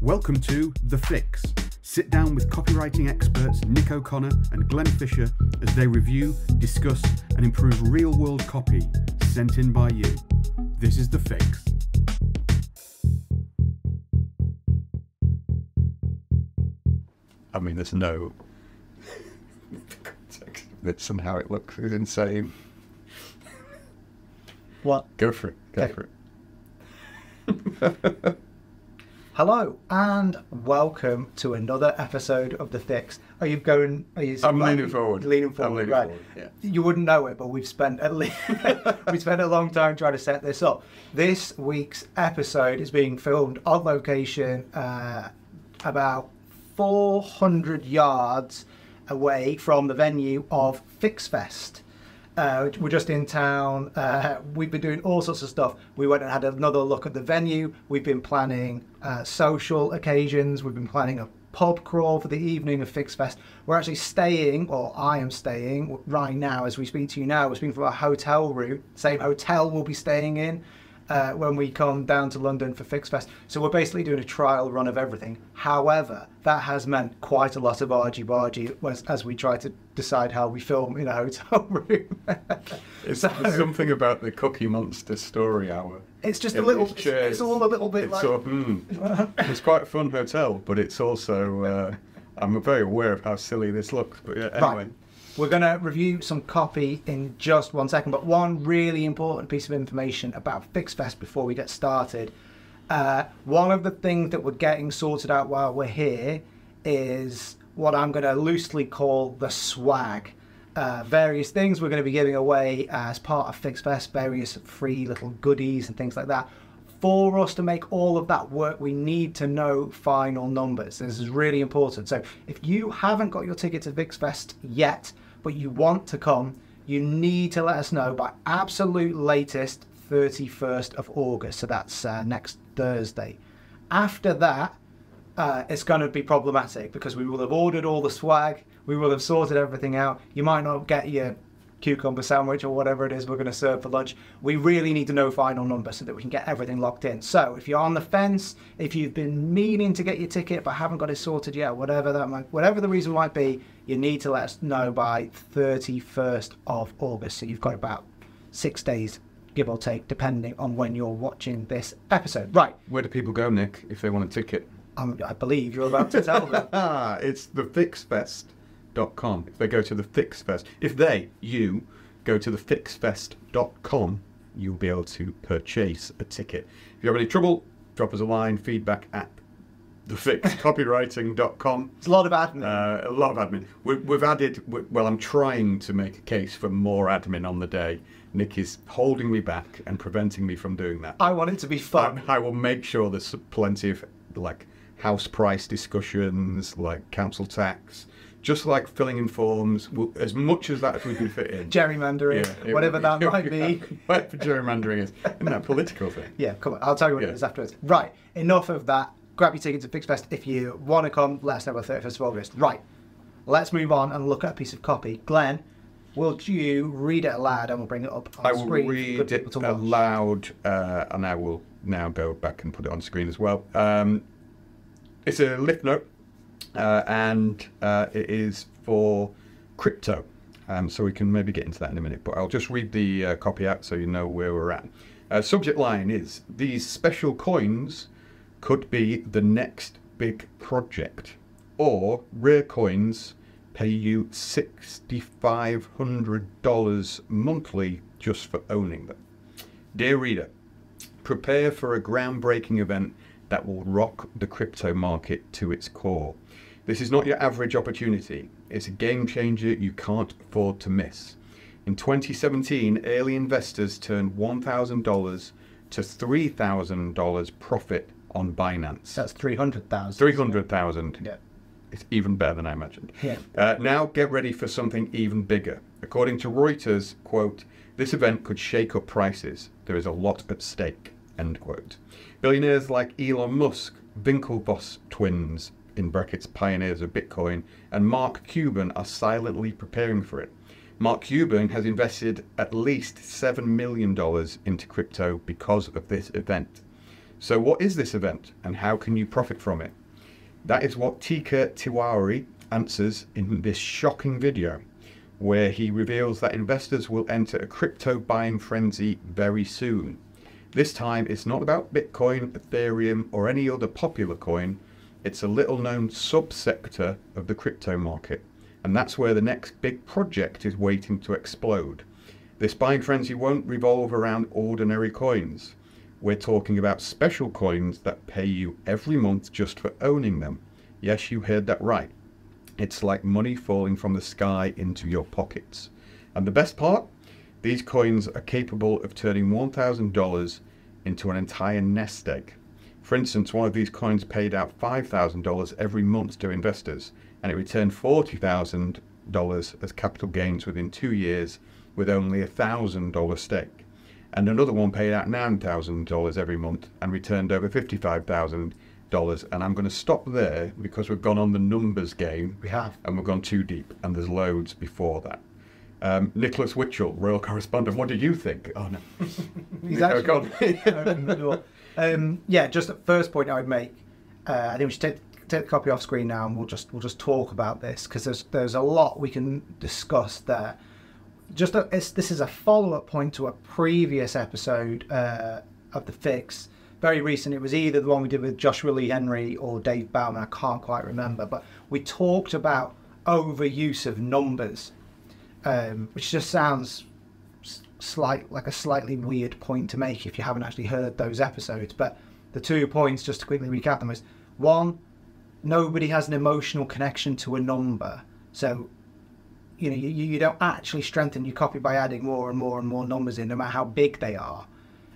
Welcome to The Fix. Sit down with copywriting experts Nick O'Connor and Glenn Fisher as they review, discuss, and improve real world copy sent in by you. This is The Fix. I mean, there's no context that somehow it looks insane. What? Go for it. Go Okay. for it. Hello and welcome to another episode of the Fix. Are you going? Are you? I'm like, leaning forward. Leaning I'm forward, leaning right? forward, yeah. You wouldn't know it, but we've spent at least we spent a long time trying to set this up. This week's episode is being filmed on location, uh, about 400 yards away from the venue of FixFest. Uh, we're just in town. Uh, we've been doing all sorts of stuff. We went and had another look at the venue. We've been planning uh, social occasions. We've been planning a pub crawl for the evening of Fix Fest. We're actually staying, or I am staying right now as we speak to you now. We're speaking from a hotel room. Same hotel we'll be staying in uh, when we come down to London for Fix Fest. So we're basically doing a trial run of everything. However, that has meant quite a lot of argy bargy as, as we try to decide how we film in a hotel room. It's So- something about the Cookie Monster story hour. It's just a little. it's It's, it's all a little bit It's like. mm, it's quite a fun hotel, but it's also, uh, I'm very aware of how silly this looks. But yeah, anyway. Right. We're going to review some copy in just one second, but one really important piece of information about FixFest before we get started. Uh, one of the things that we're getting sorted out while we're here is what I'm going to loosely call the swag. Uh, various things we're going to be giving away as part of FixFest, various free little goodies and things like that. For us to make all of that work, we need to know final numbers. This is really important. So, if you haven't got your ticket to FixFest yet, but you want to come, you need to let us know by absolute latest 31st of August. So, that's uh, next Thursday. After that, uh, it's going to be problematic because we will have ordered all the swag, we will have sorted everything out. You might not get your cucumber sandwich or whatever it is we're going to serve for lunch. We really need to know final number so that we can get everything locked in. So if you're on the fence, if you've been meaning to get your ticket but haven't got it sorted yet, whatever that might, whatever the reason might be, you need to let us know by 31st of August. So you've got about six days, give or take, depending on when you're watching this episode. Right. Where do people go, Nick, if they want a ticket? Um, I believe you're about to tell them. Ah, it's thefixfest.com. If they go to the Fixfest, if they, you, go to thefixfest.com, you'll be able to purchase a ticket. If you have any trouble, drop us a line, feedback at thefixcopywriting.com. It's a lot of admin. Uh, a lot of admin. We, we've added, we, well, I'm trying to make a case for more admin on the day. Nick is holding me back and preventing me from doing that. I want it to be fun. I, I will make sure there's plenty of like house price discussions, like council tax, just like filling in forms, as much as that as we can fit in. Gerrymandering, it whatever that might be. Whatever gerrymandering is. Isn't that a political thing? Yeah, come on. I'll tell you what Yeah. it is afterwards. Right, enough of that. Grab your tickets to FixFest if you want to come. Let us know by 31st of August. Right, let's move on and look at a piece of copy. Glenn, will you read it aloud and we'll bring it up on I will screen read it people to watch? aloud, uh, and I will now go back and put it on screen as well. Um, it's a lift note, uh, and uh, it is for crypto. Um, so we can maybe get into that in a minute, but I'll just read the uh, copy out so you know where we're at. Uh, subject line is These special coins could be the next big project, or rare coins pay you $6,500 monthly just for owning them. Dear reader, prepare for a groundbreaking event that will rock the crypto market to its core. This is not your average opportunity. It's a game changer you can't afford to miss. In 2017, early investors turned $1,000 to $3,000 profit on Binance. That's 300,000. 300,000. Yeah. It's even better than I imagined. Yeah. Uh, now get ready for something even bigger. According to Reuters, quote, this event could shake up prices. There is a lot at stake, end quote. Billionaires like Elon Musk, Winklevoss twins, in brackets pioneers of Bitcoin, and Mark Cuban are silently preparing for it. Mark Cuban has invested at least $7 million into crypto because of this event. So, what is this event and how can you profit from it? That is what Teeka Tiwari answers in this shocking video, where he reveals that investors will enter a crypto buying frenzy very soon. This time, it's not about Bitcoin, Ethereum, or any other popular coin. It's a little known subsector of the crypto market, and that's where the next big project is waiting to explode. This buying frenzy won't revolve around ordinary coins. We're talking about special coins that pay you every month just for owning them. Yes, you heard that right. It's like money falling from the sky into your pockets. And the best part? These coins are capable of turning $1,000 into an entire nest egg. For instance, one of these coins paid out $5,000 every month to investors, and it returned $40,000 as capital gains within two years with only a $1,000 stake and another one paid out $9,000 every month and returned over $55,000. And I'm going to stop there because we've gone on the numbers game. We have. And we've gone too deep, and there's loads before that. Um, Nicholas Witchell, royal correspondent, what did you think? Oh, no. He's actually. Um, yeah, just the first point I would make. Uh, I think we should take, take the copy off screen now, and we'll just we'll just talk about this because there's there's a lot we can discuss there. Just a, this is a follow up point to a previous episode uh, of the fix. Very recent. It was either the one we did with Joshua Lee Henry or Dave Bowman. I can't quite remember, but we talked about overuse of numbers, um, which just sounds slight like a slightly weird point to make if you haven't actually heard those episodes. But the two points, just to quickly recap them, is one, nobody has an emotional connection to a number, so you know you, you don't actually strengthen your copy by adding more and more and more numbers in, no matter how big they are.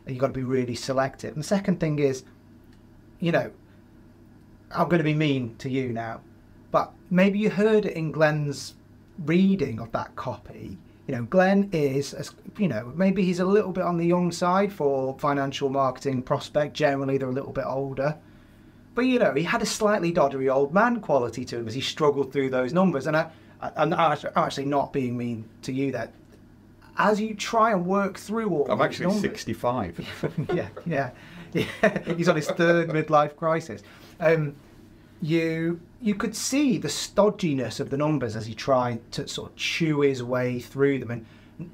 And you've got to be really selective. And the second thing is, you know, I'm going to be mean to you now, but maybe you heard it in Glenn's reading of that copy. You know, Glenn is, as you know, maybe he's a little bit on the young side for financial marketing prospect. Generally, they're a little bit older. But, you know, he had a slightly doddery old man quality to him as he struggled through those numbers. And I, I, I'm actually- not being mean to you there. As you try and work through all I'm actually numbers- 65. yeah, yeah, yeah. He's on his third midlife crisis. Um, you you could see the stodginess of the numbers as he tried to sort of chew his way through them. And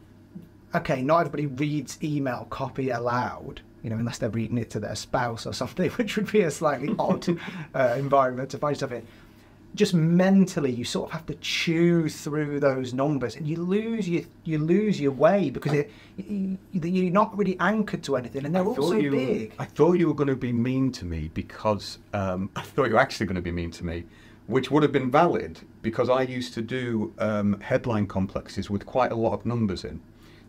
okay, not everybody reads email copy aloud, you know, unless they're reading it to their spouse or something, which would be a slightly odd uh, environment to find stuff in. Just mentally, you sort of have to chew through those numbers, and you lose your you lose your way because it, you, you're not really anchored to anything, and they're all so you, big. I thought you were going to be mean to me because um, I thought you were actually going to be mean to me, which would have been valid because I used to do um, headline complexes with quite a lot of numbers in.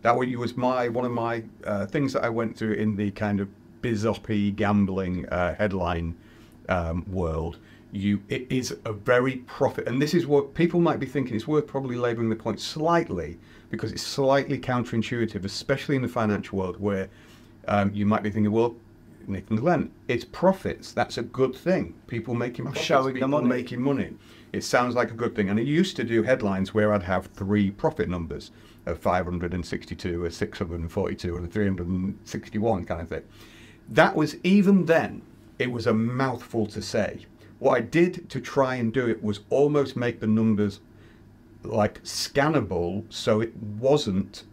That was my one of my uh, things that I went through in the kind of bizoppy gambling uh, headline um, world. You, it is a very profit, and this is what people might be thinking. It's worth probably labouring the point slightly because it's slightly counterintuitive, especially in the financial world where um, you might be thinking, well, Nick and Glenn, it's profits. That's a good thing. People making profits, showing people money. making money. It sounds like a good thing. And I used to do headlines where I'd have three profit numbers of 562, a 642, and a 361 kind of thing. That was even then, it was a mouthful to say. What I did to try and do it was almost make the numbers like scannable so it wasn't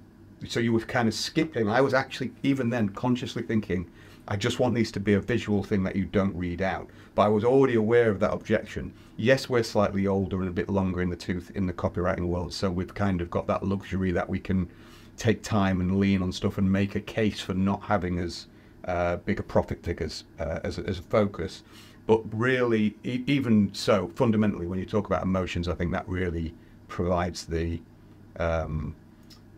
so you were kind of skipping. I was actually even then consciously thinking i just want these to be a visual thing that you don't read out. But i was already aware of that objection. Yes we're slightly older and a bit longer in the tooth in the copywriting world so we've kind of got that luxury that we can take time and lean on stuff and make a case for not having as uh, bigger profit figures uh, as, as a focus but really e- even so fundamentally when you talk about emotions i think that really provides the um,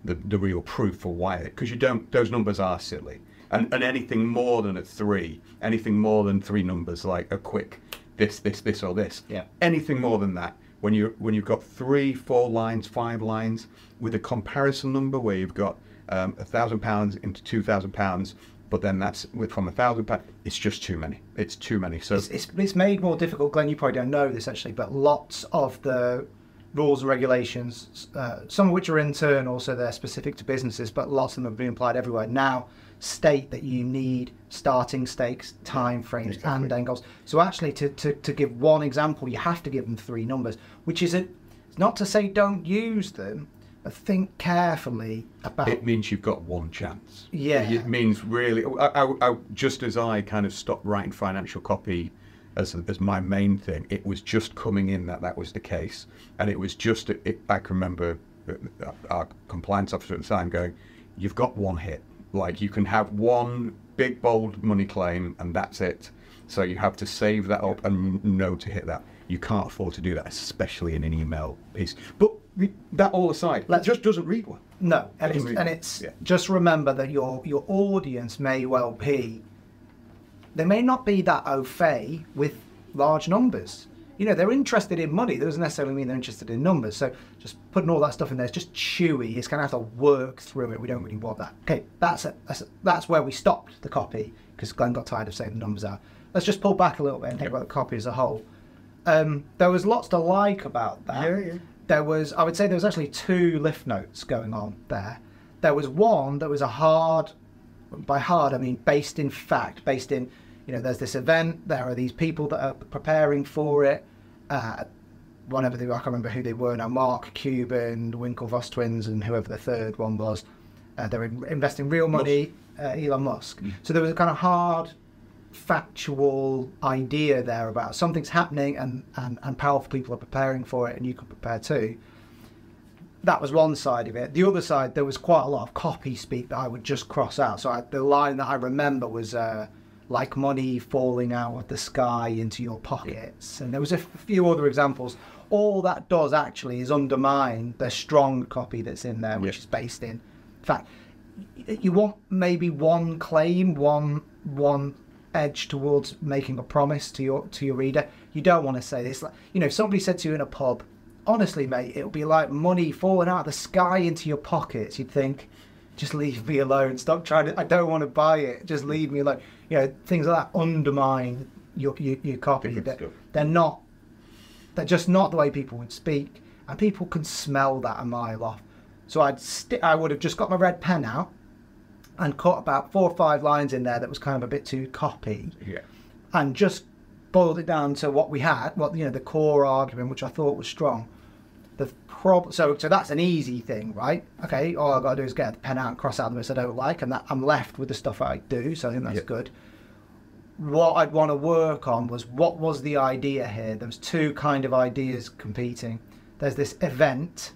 the, the real proof for why because you don't those numbers are silly and, and anything more than a three anything more than three numbers like a quick this this this or this Yeah. anything more than that when you when you've got three four lines five lines with a comparison number where you've got um, a thousand pounds into two thousand pounds but then that's with from a thousand pounds it's just too many it's too many so It's, it's, it's made more difficult, Glenn. You probably don't know this actually, but lots of the rules and regulations, uh, some of which are internal, so they're specific to businesses, but lots of them have been applied everywhere. Now state that you need starting stakes, time frames, exactly. and end goals. So actually, to, to, to give one example, you have to give them three numbers, which is it. Not to say don't use them, think carefully about. It means you've got one chance. Yeah. It means really, I, I, I, just as I kind of stopped writing financial copy as, as my main thing, it was just coming in that that was the case. And it was just, it, I can remember uh, our compliance officer at the time going, you've got one hit. Like you can have one big, bold money claim and that's it. So you have to save that up and know to hit that. You can't afford to do that, especially in an email piece. But that all aside, Let- it just doesn't read well. No, and it's, Doesn't and it's yeah. just remember that your your audience may well be. They may not be that au fait with large numbers. You know, they're interested in money. That doesn't necessarily mean they're interested in numbers. So just putting all that stuff in there is just chewy. It's going to have to work through it. We don't really want that. Okay, that's it. That's, it. that's where we stopped the copy because Glenn got tired of saying the numbers out. Let's just pull back a little bit and think Yep. about the copy as a whole. Um, there was lots to like about that Yeah, yeah. There was I would say there was actually two lift notes going on there. There was one that was a hard by hard I mean based in fact, based in you know, there's this event, there are these people that are preparing for it. Uh, whatever they were, I can't remember who they were now, Mark Cuban, Winklevoss twins, and whoever the third one was. Uh, they were investing real money, uh, Elon Musk. So there was a kind of hard, factual idea there about something's happening and, and, and powerful people are preparing for it, and you can prepare too. That was one side of it. The other side, there was quite a lot of copy speak that I would just cross out. So I, the line that I remember was uh, like money falling out of the sky into your pockets. And there was a few other examples. All that does actually is undermine the strong copy that's in there, which Yeah. is based. In fact, you want maybe one claim, one one edge towards making a promise to your to your reader. You don't want to say this. Like, you know, if somebody said to you in a pub, honestly, mate, it would be like money falling out of the sky into your pockets. You'd think, just leave me alone. Stop trying to. I don't want to buy it. Just leave me alone. You know, things like that undermine your your, your copy. They're, they're not. They're just not the way people would speak, and people can smell that a mile off. So I'd sti- I would have just got my red pen out and cut about four or five lines in there that was kind of a bit too copy Yeah. and just boiled it down to what we had, what you know, the core argument, which I thought was strong. The prob- so so that's an easy thing, right? Okay, all I got to do is get the pen out and cross out the bits I don't like, and that I'm left with the stuff I do. So I think that's Yeah. good. What I'd want to work on was what was the idea here. There was two kind of ideas competing. There's this event.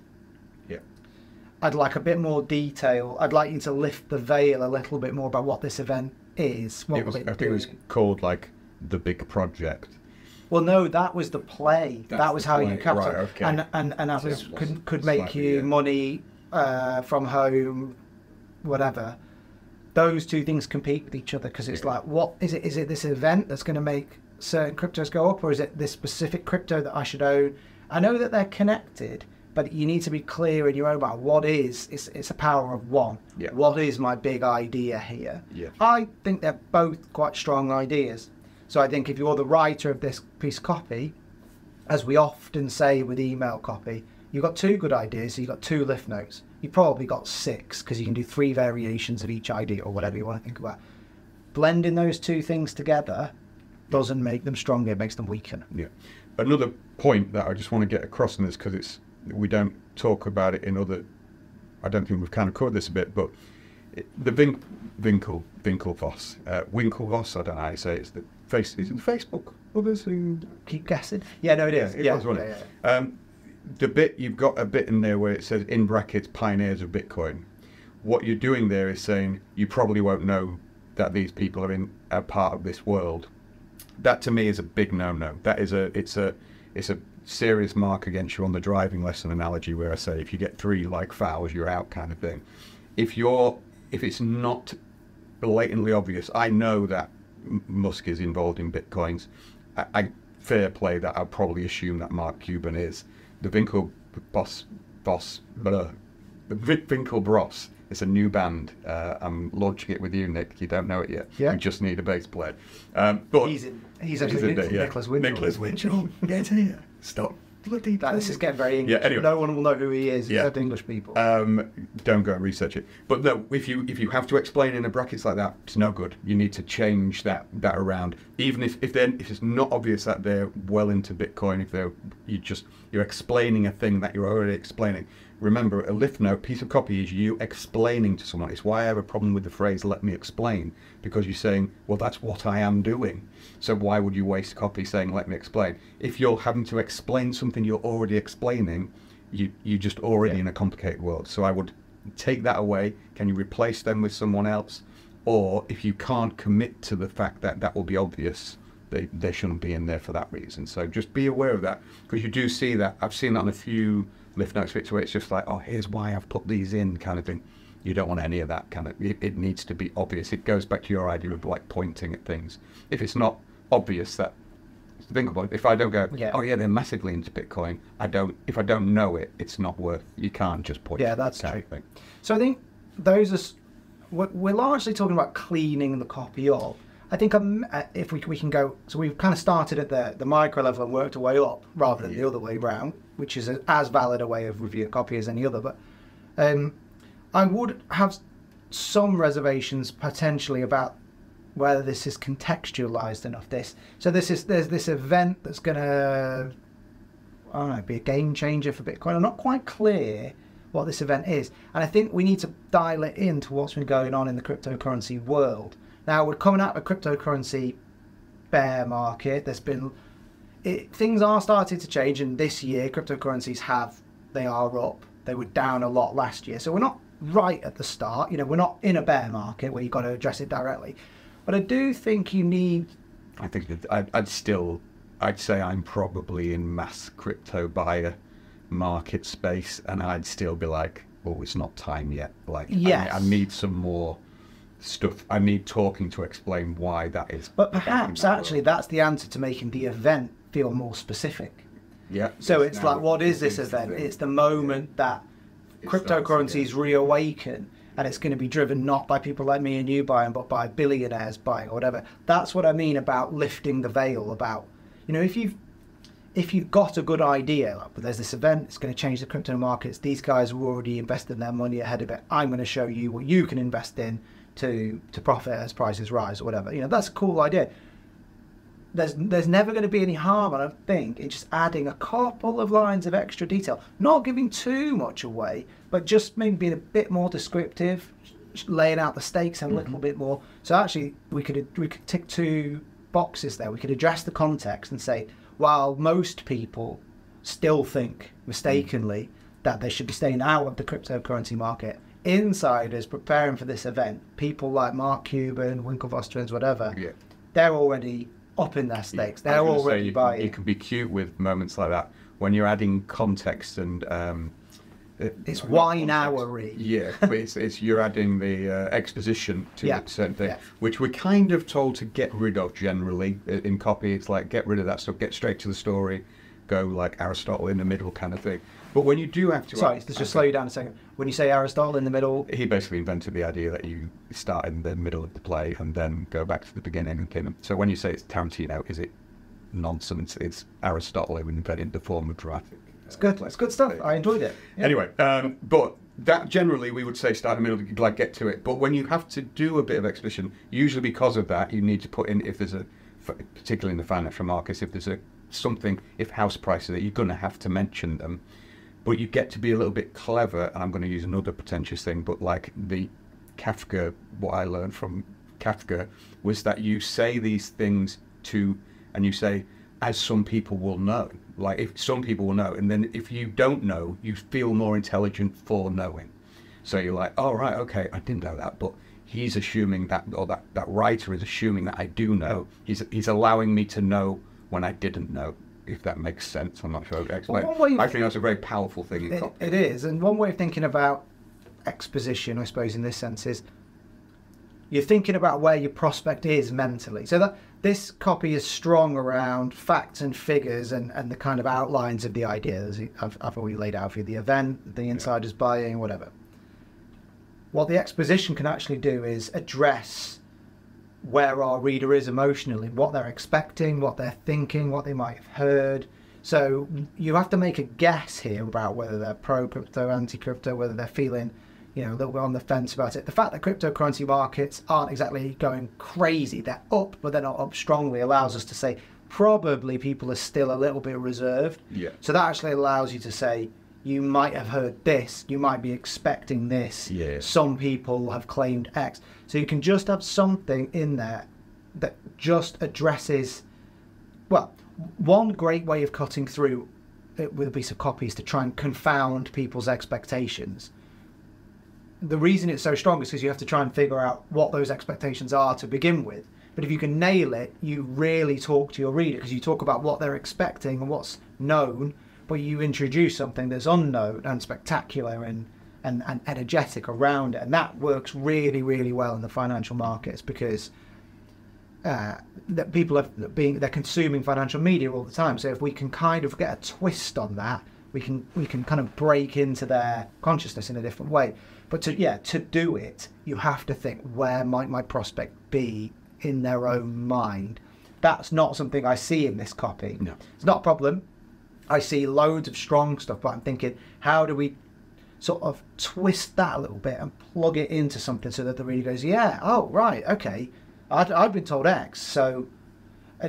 I'd like a bit more detail. I'd like you to lift the veil a little bit more about what this event is. What It was, I think it was called like the big project. Well, no, that was the play. That's that was how play, you capture, right, okay. and and and that was could could make slightly, you yeah. money uh, from home, whatever. Those two things compete with each other because it's Yeah. like, what is it? Is it this event that's going to make certain cryptos go up, or is it this specific crypto that I should own? I know that they're connected, but you need to be clear in your own mind what is. It's it's a power of one. Yeah. What is my big idea here? Yeah. I think they're both quite strong ideas. So I think if you're the writer of this piece of copy, as we often say with email copy, you've got two good ideas, so you've got two lift notes. You've probably got six because you can do three variations of each idea or whatever you want to think about. Blending those two things together doesn't make them stronger, it makes them weaker. Yeah. Another point that I just want to get across in this because it's we don't talk about it in other. I don't think we've kind of covered this a bit, but it, the Vin, Winkle Winklevoss uh, Winklevoss. I don't know how you say it. It's the face. Is it the Facebook? Others who Keep guessing. Yeah, no, it is. it yeah, was, yeah, it? yeah. Um, the bit you've got a bit in there where it says in brackets pioneers of Bitcoin. What you're doing there is saying you probably won't know that these people are in a part of this world. That to me is a big no-no. That is a it's a it's a serious mark against you on the driving lesson analogy where I say if you get three like fouls you're out kind of thing. If you're if it's not blatantly obvious, I know that Musk is involved in bitcoins. I, I fair play that I'll probably assume that Mark Cuban is. The Winkle boss boss blah, the Winkle Bros. It's a new band. Uh, I'm launching it with you, Nick. You don't know it yet. Yeah. We just need a bass player. Um, but He's in. He's He's actually in there, yeah. Nicholas Winchell. Nicholas Winchell, get here. Stop bloody. Like, this is getting very English. Yeah, anyway. No one will know who he is Yeah. except English people. Um, don't go and research it. But no, if you if you have to explain in a brackets like that, it's no good. You need to change that that around. Even if if then if it's not obvious that they're well into Bitcoin, if they're you just you're explaining a thing that you're already explaining. Remember, a lift note piece of copy is you explaining to someone. It's why I have a problem with the phrase "let me explain" because you're saying, "Well, that's what I am doing." So why would you waste copy saying "let me explain"? If you're having to explain something you're already explaining, you you're just already Yeah. in a complicated world. So I would take that away. Can you replace them with someone else? Or if you can't commit to the fact that that will be obvious, they, they shouldn't be in there for that reason. So just be aware of that because you do see that. I've seen that on a few lift notes bits where it's just like, oh, here's why I've put these in kind of thing. You don't want any of that kind of. It, it needs to be obvious. It goes back to your idea of like pointing at things. If it's not obvious that think about it. If I don't go, Yeah. oh yeah, they're massively into Bitcoin. I don't. If I don't know it, it's not worth. You can't just point. Yeah, that's that true. Thing. So I think those are. We're, we're largely talking about cleaning the copy up. I think um, uh, if we, we can go, so we've kind of started at the, the micro level and worked our way up rather than the other way round, which is a, as valid a way of review a copy as any other. But um, I would have some reservations potentially about whether this is contextualized enough. This so this is there's this event that's going to I don't know, be a game changer for Bitcoin. I'm not quite clear what this event is, and I think we need to dial it into what's been going on in the cryptocurrency world. Now we're coming out of a cryptocurrency bear market. There's been it, things are starting to change, and this year cryptocurrencies have they are up. They were down a lot last year, so we're not right at the start. You know, we're not in a bear market where you've got to address it directly. But I do think you need I think that I'd, I'd still, I'd say I'm probably in mass crypto buyer market space, and I'd still be like, oh, it's not time yet. Like, I- Yes. I, need some more stuff. I need talking to explain why that is. But perhaps that actually world. that's the answer to making the event feel more specific. yeah. So it's now like, what is this event? It's the moment that It starts cryptocurrencies again. reawaken and it's going to be driven not by people like me and you buying, but by billionaires buying or whatever. That's what I mean about lifting the veil. About you know, if you've if you've got a good idea, like, but there's this event, it's going to change the crypto markets. These guys have already investing their money ahead of it. I'm going to show you what you can invest in to to profit as prices rise or whatever. You know, that's a cool idea. There's there's never going to be any harm, I don't think, in just adding a couple of lines of extra detail, not giving too much away, but just maybe being a bit more descriptive, laying out the stakes a mm-hmm. little bit more. So actually, we could we could tick two boxes there. We could address the context and say, while most people still think mistakenly that they should be staying out of the cryptocurrency market, insiders preparing for this event, people like Mark Cuban, Winklevoss twins, whatever, Yeah. they're already up in their stakes. They're was gonna say, already you, buying. You can be cute with moments like that when you're adding context and. Um, It's wine houry. Yeah, but it's, it's you're adding the uh, exposition to Yeah, a certain thing, yeah. which we're kind of told to get rid of generally in copy. It's like get rid of that stuff, get straight to the story, go like Aristotle in the middle kind of thing. But when you do have to, Sorry, let's just slow you down a second. When you say Aristotle in the middle, he basically invented the idea that you start in the middle of the play and then go back to the beginning and. So when you say it's Tarantino, is it nonsense? It's Aristotle who invented the form of dramatic. it's good. It's good stuff. I enjoyed it. Yeah. Anyway, um, but that generally we would say start in the middle, like get to it. But when you have to do a bit of exposition, usually because of that, you need to put in if there's a, particularly in the financial markets, if there's a something, if house prices, that you're going to have to mention them. But you get to be a little bit clever, and I'm going to use another pretentious thing, but like the Kafka, what I learned from Kafka was that you say these things to, and you say, as some people will know. Like if some people will know, and then if you don't know, you feel more intelligent for knowing. So you're like, oh right, okay, I didn't know that, but he's assuming that, or that, that writer is assuming that I do know. He's he's allowing me to know when I didn't know. If that makes sense, I'm not sure how explain. Well, way- I think that's a very powerful thing. It, it is. And one way of thinking about exposition, I suppose, in this sense, is you're thinking about where your prospect is mentally. So that this copy is strong around facts and figures and, and the kind of outlines of the ideas I've, I've already laid out for you the event, the insiders buying, whatever. What the exposition can actually do is address where our reader is emotionally, what they're expecting, what they're thinking, what they might have heard. So you have to make a guess here about whether they're pro crypto, anti crypto, whether they're feeling, you know, a little bit on the fence about it. The fact that cryptocurrency markets aren't exactly going crazy, they're up, but they're not up strongly, allows us to say probably people are still a little bit reserved. Yeah. So that actually allows you to say, you might have heard this, you might be expecting this. Yeah. Some people have claimed X. So you can just have something in there that just addresses, well, one great way of cutting through it with a piece of copy is to try and confound people's expectations. The reason it's so strong is because you have to try and figure out what those expectations are to begin with. But if you can nail it, you really talk to your reader because you talk about what they're expecting and what's known, but you introduce something that's unknown and spectacular and, and, and energetic around it. And that works really, really well in the financial markets because uh, that people are being they're consuming financial media all the time. So if we can kind of get a twist on that, we can we can kind of break into their consciousness in a different way. But to yeah, to do it, you have to think where might my prospect be in their own mind. That's not something I see in this copy. No. It's not a problem. I see loads of strong stuff, but I'm thinking, how do we sort of twist that a little bit and plug it into something so that the reader goes, yeah, oh, right, okay. I'd, I've been told X. So uh,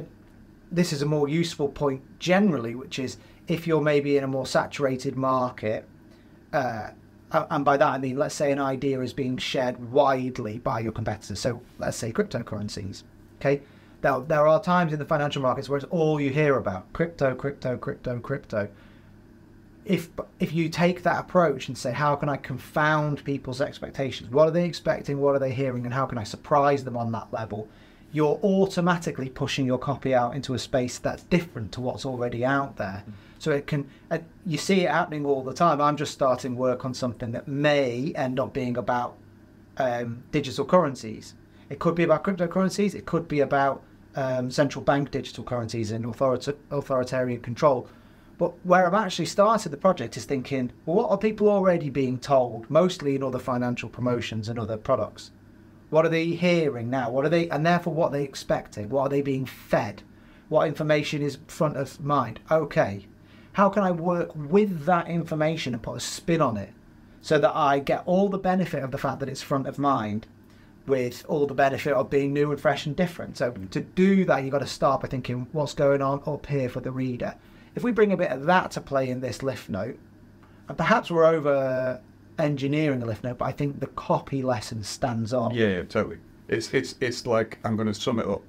this is a more useful point generally, which is if you're maybe in a more saturated market, uh, and by that I mean, let's say an idea is being shared widely by your competitors. So let's say cryptocurrencies. Okay. Now, there are times in the financial markets where it's all you hear about crypto, crypto, crypto, crypto. If if you take that approach and say, how can I confound people's expectations? What are they expecting? What are they hearing? And how can I surprise them on that level? You're automatically pushing your copy out into a space that's different to what's already out there. So it can, uh, you see it happening all the time. I'm just starting work on something that may end up being about um, digital currencies. It could be about cryptocurrencies. It could be about um, central bank digital currencies and authorita- authoritarian control. But where I've actually started the project is thinking, well, what are people already being told, mostly in other financial promotions and other products? What are they hearing now? What are they, and therefore, what are they expecting? What are they being fed? What information is front of mind? Okay, how can I work with that information and put a spin on it so that I get all the benefit of the fact that it's front of mind with all the benefit of being new and fresh and different. So to do that, you've got to start by thinking what's going on up here for the reader. If we bring a bit of that to play in this lift note, and perhaps we're over engineering a lift note, but I think the copy lesson stands on. Yeah, yeah, totally. It's it's it's like I'm going to sum it up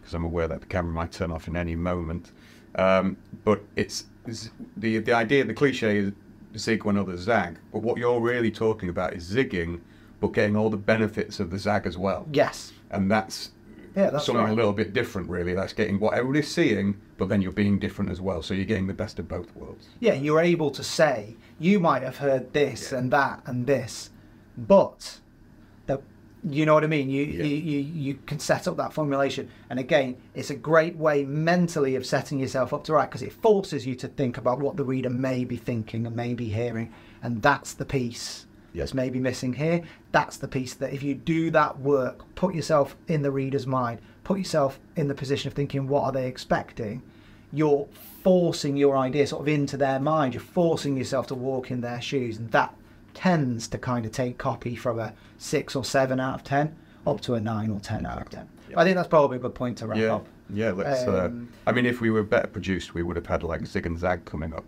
because I'm aware that the camera might turn off in any moment. Um, but it's, it's the the idea, the cliche is zig when others zag. But what you're really talking about is zigging, but getting all the benefits of the zag as well. Yes. And that's Yeah, that's something right. a little bit different, really. That's getting what everybody's seeing, but then you're being different as well. So you're getting the best of both worlds. yeah, you're able to say you might have heard this and that and this, but the, you know what I mean. You, Yeah. you you you can set up that formulation, and again, it's a great way mentally of setting yourself up to write because it forces you to think about what the reader may be thinking and may be hearing, and that's the piece That's maybe missing here. That's the piece that if you do that work, put yourself in the reader's mind, put yourself in the position of thinking, what are they expecting? You're forcing your idea sort of into their mind. You're forcing yourself to walk in their shoes, and that tends to kind of take copy from a six or seven out of ten up to a nine or ten out of ten. I think that's probably a good point to wrap yeah, up. yeah. Let's. Um, uh, I mean, if we were better produced, we would have had like Zig and Zag coming up.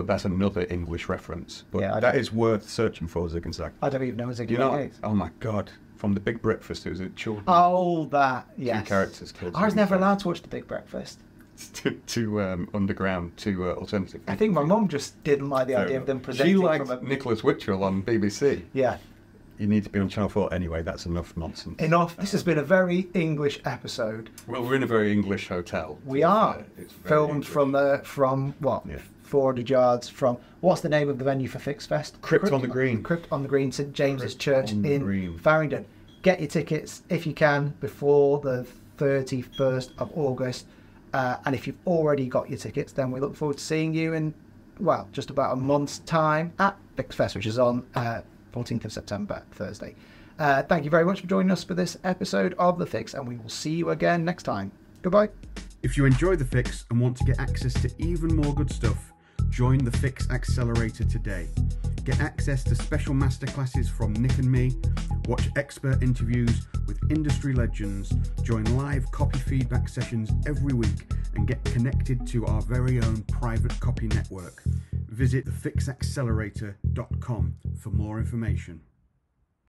But that's another English reference. But Yeah, that is worth searching for Zig and Zag. I don't even know what Do you know? is. Oh my God! From the Big Breakfast, it was a children. Oh, that yes. characters killed I was never allowed to watch The Big Breakfast. to, to um, underground to uh, alternative. I think my mum just didn't like the idea of them presenting She liked from a Nicholas Witchell on BBC. yeah. You need to be on Channel Four anyway. That's enough nonsense. Enough. This has been a very English episode. Well, we're in a very English hotel. We are uh, it's filmed English. from the from what Yeah. 400 yards from what's the name of the venue for Fix Fest? Crypt on the Green. Crypt on the Green, St James's Crypt Church in Green. Farringdon. Get your tickets if you can before the 31st of August. Uh, and if you've already got your tickets, then we look forward to seeing you in, well, just about a month's time at Fix Fest, which is on uh, 14th of September, Thursday. Uh, thank you very much for joining us for this episode of The Fix, and we will see you again next time. Goodbye. If you enjoy The Fix and want to get access to even more good stuff, join the Fix Accelerator today. Get access to special masterclasses from Nick and me, watch expert interviews with industry legends, join live copy feedback sessions every week, and get connected to our very own private copy network. Visit thefixaccelerator.com for more information.